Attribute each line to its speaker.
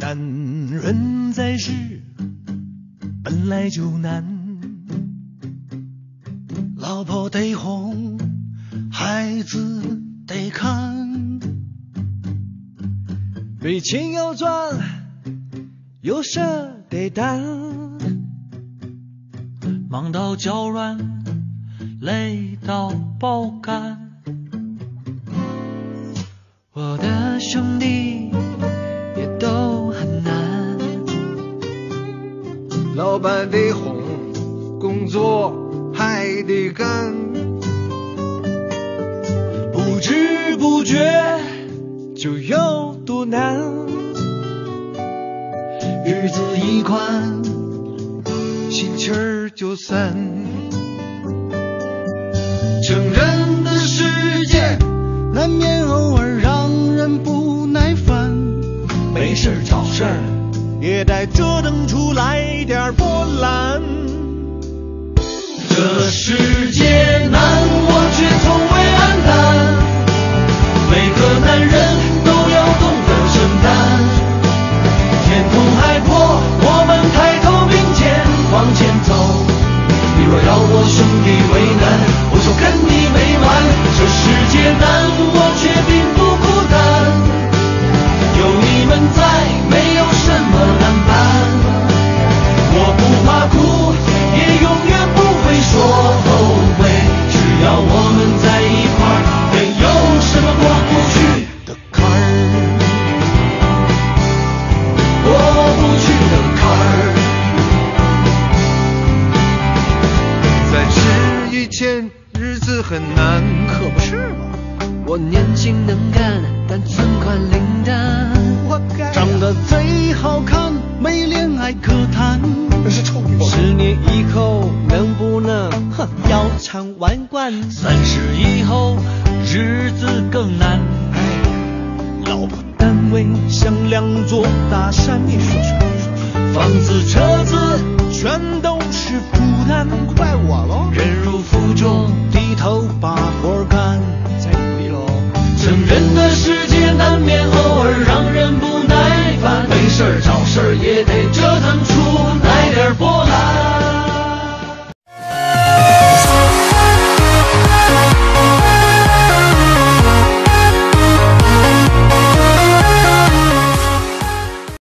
Speaker 1: 但人在世本来就难。老婆得哄孩子得看。
Speaker 2: 没钱要赚有舍得担。
Speaker 1: 忙到脚软累到爆肝。我的兄弟
Speaker 2: 老板得哄，工作还得干，
Speaker 1: 不知不觉
Speaker 2: 就有多难。
Speaker 1: 日子一宽，
Speaker 2: 心气儿就散。成人的世界难免偶尔让人不耐烦，
Speaker 1: 没事找事儿，
Speaker 2: 也得折腾出来点儿
Speaker 1: 这
Speaker 2: 以前日子很难，
Speaker 1: 可不是嘛！
Speaker 3: 我年轻能干，但存款零蛋。
Speaker 2: 活该
Speaker 1: 长得贼好看，没恋爱可谈。
Speaker 2: 是臭屁
Speaker 3: 十年以后能不能哼腰缠万贯？
Speaker 1: 三十以后，日子更难。
Speaker 3: 老婆单位像两座大山，你说说。
Speaker 1: 房子车子
Speaker 3: 全。